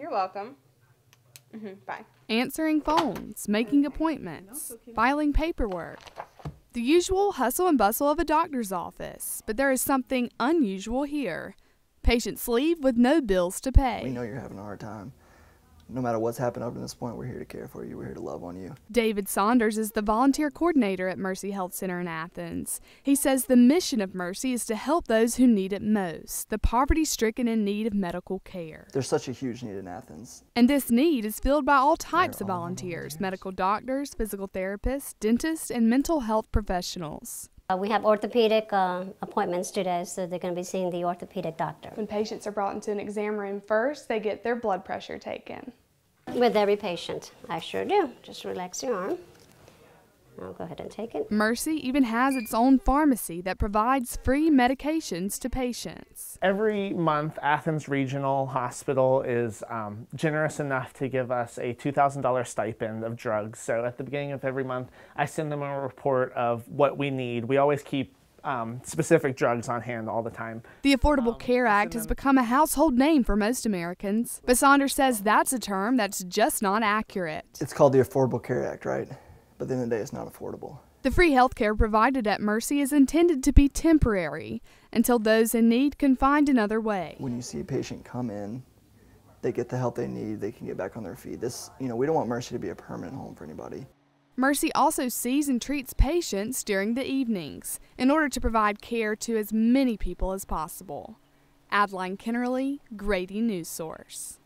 You're welcome. Mm-hmm, Bye. answering phones, making appointments, filing paperwork. The usual hustle and bustle of a doctor's office, but there is something unusual here. Patients leave with no bills to pay. We know you're having a hard time. No matter what's happened up to this point, we're here to care for you. We're here to love on you. David Saunders is the volunteer coordinator at Mercy Health Center in Athens. He says the mission of Mercy is to help those who need it most, the poverty stricken in need of medical care. There's such a huge need in Athens. And this need is filled by all types They're of all volunteers volunteers. medical doctors, physical therapists, dentists, and mental health professionals. Uh, we have orthopedic uh, appointments today, so they're going to be seeing the orthopedic doctor. When patients are brought into an exam room first, they get their blood pressure taken. With every patient, I sure do. Just relax your arm. I'll go ahead and take it. Mercy even has its own pharmacy that provides free medications to patients. Every month, Athens Regional Hospital is um, generous enough to give us a $2,000 stipend of drugs. So at the beginning of every month, I send them a report of what we need. We always keep um, specific drugs on hand all the time. The Affordable Care Act has become a household name for most Americans, but Saunders says that's a term that's just not accurate. It's called the Affordable Care Act, right? But at the end of the day, it's not affordable. The free health care provided at Mercy is intended to be temporary until those in need can find another way. When you see a patient come in, they get the help they need, they can get back on their feet. This, you know, we don't want Mercy to be a permanent home for anybody. Mercy also sees and treats patients during the evenings in order to provide care to as many people as possible. Adeline Kennerly, Grady Newsource.